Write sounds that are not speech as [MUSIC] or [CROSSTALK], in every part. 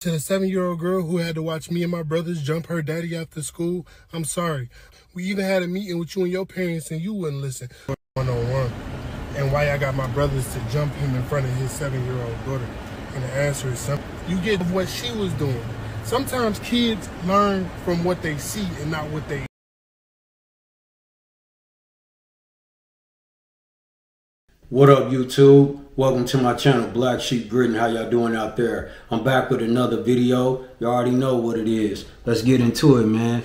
To the seven year old girl who had to watch me and my brothers jump her daddy after school, I'm sorry. We even had a meeting with you and your parents and you wouldn't listen. One on one. And why I got my brothers to jump him in front of his seven year old daughter. And the answer is simple. You get what she was doing. Sometimes kids learn from what they see and not what they What up, YouTube? Welcome to my channel, Black Sheep Grittin. How y'all doing out there? I'm back with another video. Y'all already know what it is. Let's get into it, man.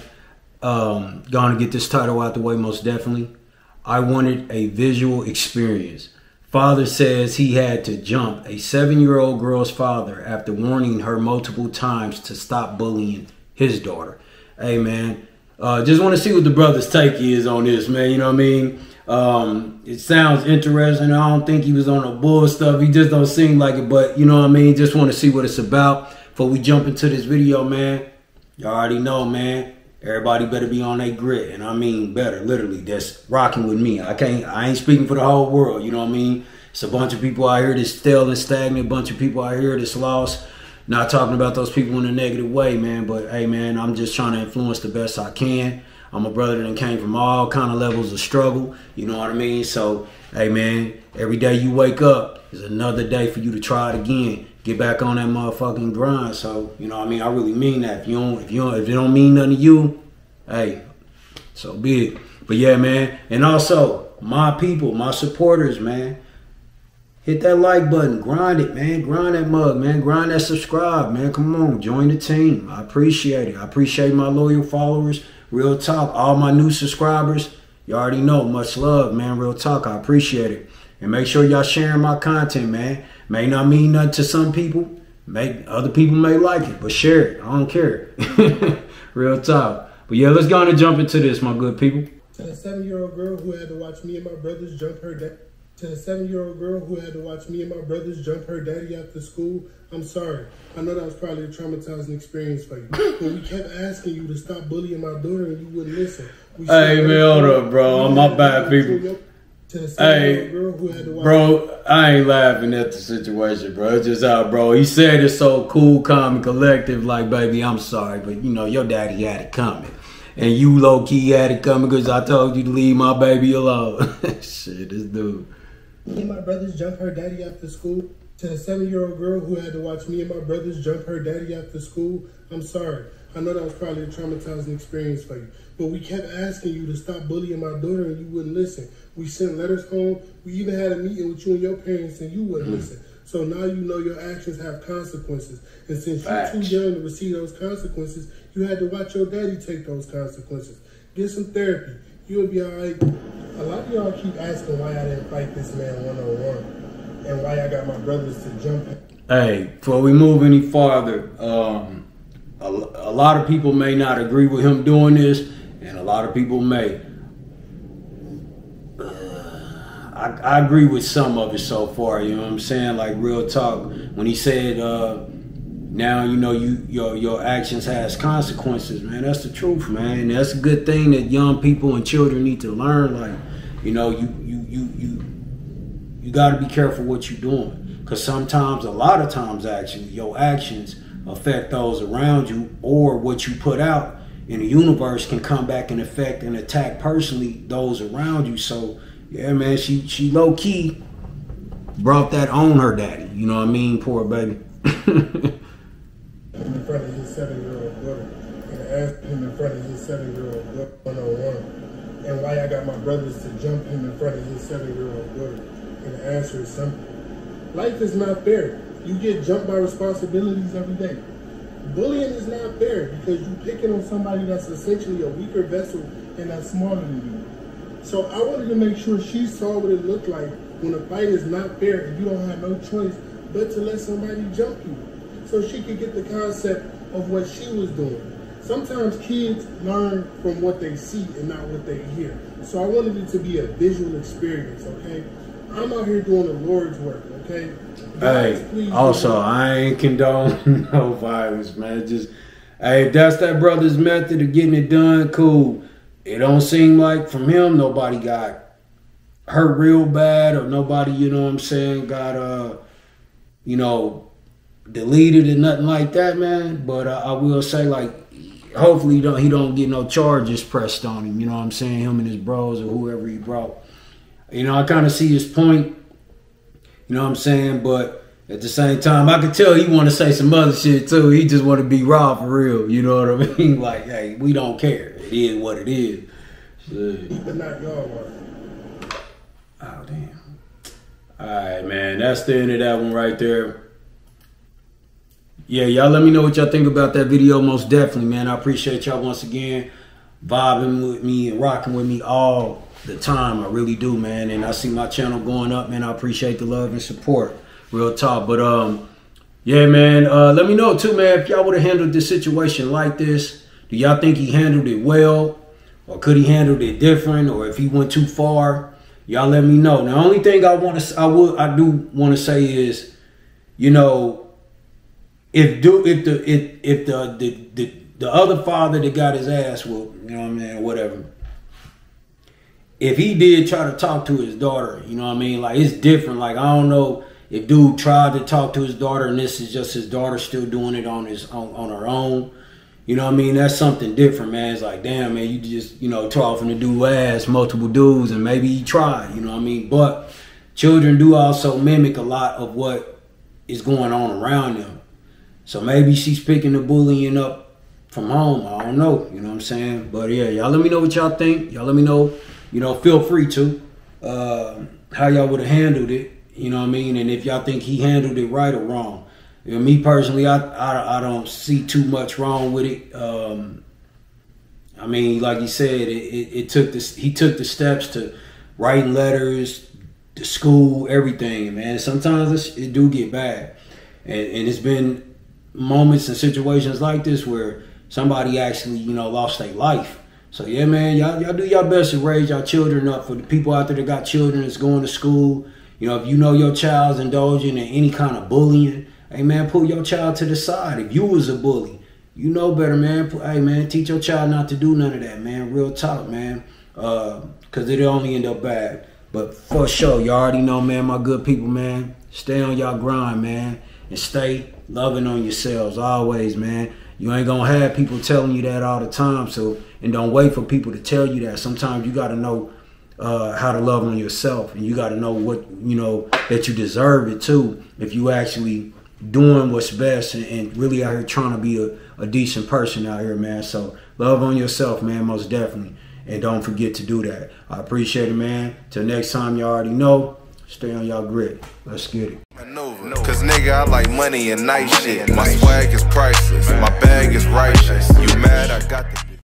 Um, gonna get this title out the way, most definitely. I wanted a visual experience. Father says he had to jump a seven-year-old girl's father after warning her multiple times to stop bullying his daughter. Hey, man, uh, just want to see what the brother's take is on this, man. You know what I mean? Um, it sounds interesting. I don't think he was on a bull stuff. He just don't seem like it, but you know what I mean? Just want to see what it's about. Before we jump into this video, man, y'all already know, man. Everybody better be on their grit, and I mean better, literally. That's rocking with me. I can't. I ain't speaking for the whole world. You know what I mean? It's a bunch of people out here that's still and stagnant. A bunch of people out here that's lost. Not talking about those people in a negative way, man. But hey, man, I'm just trying to influence the best I can. I'm a brother that came from all kind of levels of struggle. You know what I mean? So, hey, man, every day you wake up is another day for you to try it again. Get back on that motherfucking grind. So, you know what I mean? I really mean that. If you don't, if you don't, if it don't mean nothing to you, hey, so be it. But yeah, man. And also, my people, my supporters, man. Hit that like button. Grind it, man. Grind that mug, man. Grind that subscribe, man. Come on. Join the team. I appreciate it. I appreciate my loyal followers. Real talk. All my new subscribers. You already know. Much love, man. Real talk. I appreciate it. And make sure y'all sharing my content, man. May not mean nothing to some people. May other people may like it, but share it. I don't care. [LAUGHS] Real talk. But yeah, let's go on and jump into this, my good people. To the seven year old girl who had to watch me and my brothers jump her. To the seven year old girl who had to watch me and my brothers jump her daddy after school, I'm sorry. I know that was probably a traumatizing experience for you. but we kept asking you to stop bullying my daughter and you wouldn't listen. We Hey, man, hold up, bro. I'm my bad, people. To the seven year Hey, old girl who had to watch bro, I ain't laughing at the situation, bro. It's just out, bro. He said it's so cool, calm, and collective. Like, baby, I'm sorry, but you know, your daddy had it coming. And you low key had it coming because I told you to leave my baby alone. [LAUGHS] Shit, this dude. Me and my brothers jump her daddy after school. To a seven year old girl who had to watch me and my brothers jump her daddy after school, I'm sorry. I know that was probably a traumatizing experience for you. But we kept asking you to stop bullying my daughter and you wouldn't listen. We sent letters home. We even had a meeting with you and your parents and you wouldn't mm-hmm. listen. So now you know your actions have consequences. And since you're too young to receive those consequences, you had to watch your daddy take those consequences. Get some therapy. You'll be all right. A lot of y'all keep asking why I didn't fight this man one on one, and why I got my brothers to jump. him. Hey, before we move any farther, um, a, a lot of people may not agree with him doing this, and a lot of people may. I, I agree with some of it so far. You know what I'm saying? Like real talk. When he said, uh, "Now you know you your your actions has consequences," man. That's the truth, man. That's a good thing that young people and children need to learn. Like, you know, you you you you you got to be careful what you're doing because sometimes, a lot of times, actually, your actions affect those around you, or what you put out in the universe can come back and affect and attack personally those around you. So, yeah, man, she she low key brought that on her daddy. You know what I mean? Poor baby. [LAUGHS] in front of his seven-year-old daughter, and asked him in front of his seven-year-old daughter one on one, and why I got my brothers to jump him in front of his seven-year-old daughter. And the answer is simple: life is not fair. You get jumped by responsibilities every day. Bullying is not fair because you're picking on somebody that's essentially a weaker vessel and that's smaller than you. So I wanted to make sure she saw what it looked like when a fight is not fair and you don't have no choice but to let somebody jump you. So she could get the concept of what she was doing. Sometimes kids learn from what they see and not what they hear. So I wanted it to be a visual experience, okay? I'm out here doing the Lord's work, okay? Guys, Hey, also, I ain't condone [LAUGHS] no violence, man. Just, hey, if that's that brother's method of getting it done, cool. It don't seem like from him nobody got hurt real bad or nobody, you know what I'm saying, got, uh, you know, deleted and nothing like that, man. But uh, I will say, like, hopefully he don't he don't get no charges pressed on him. You know what I'm saying? Him and his bros or whoever he brought. You know, I kind of see his point. You know what I'm saying? But at the same time, I could tell he want to say some other shit too. He just want to be raw for real. You know what I [LAUGHS] mean? Like, hey, we don't care. It is what it is. But not y'all Oh damn. All right, man. That's the end of that one right there. Yeah, y'all let me know what y'all think about that video. Most definitely, man. I appreciate y'all once again vibing with me and rocking with me all the time. I really do, man. And I see my channel going up, man. I appreciate the love and support. Real talk. But um, yeah, man. Uh, let me know too, man. If y'all would have handled this situation like this, do y'all think he handled it well, or could he handled it different, or if he went too far? Y'all let me know. The only thing I want to, I would, I do want to say is, you know, if do if the if if the the the, the other father that got his ass whooped, you know what I mean, whatever. If he did try to talk to his daughter, you know what I mean, like it's different. Like I don't know if dude tried to talk to his daughter and this is just his daughter still doing it on his on, on her own. You know what I mean? That's something different, man. It's like, damn, man, you just, you know, talking to do ass multiple dudes and maybe he tried, you know what I mean? But children do also mimic a lot of what is going on around them. So maybe she's picking the bullying up from home. I don't know, you know what I'm saying? But yeah, y'all let me know what y'all think. Y'all let me know, you know, feel free to, uh, how y'all would have handled it. You know what I mean? And if y'all think he handled it right or wrong. You know, me personally, I, I, I don't see too much wrong with it. Um, I mean, like he said, it, it, it, took this. He took the steps to writing letters, the school, everything. Man, sometimes it do get bad, and, and it's been moments and situations like this where somebody actually, you know, lost their life. So yeah, man, y'all y'all do your best to raise y'all children up. For the people out there that got children that's going to school, you know, if you know your child's indulging in any kind of bullying, hey man, pull your child to the side. If you was a bully, you know better, man. Hey man, teach your child not to do none of that, man. Real talk, man. Uh, cause it'll only end up bad. But for sure, y'all already know, man, my good people, man. Stay on y'all grind, man. And stay loving on yourselves always, man. You ain't gonna have people telling you that all the time. So and don't wait for people to tell you that. Sometimes you gotta know uh, how to love on yourself, and you got to know what you know that you deserve it too. If you actually doing what's best and, and really out here trying to be a, a decent person out here, man. So love on yourself, man, most definitely, and don't forget to do that. I appreciate it, man. Till next time, y'all already know. Stay on y'all grit. Let's get it. Nigga, I like money and nice shit. My swag is priceless. My bag is righteous. You mad? I got the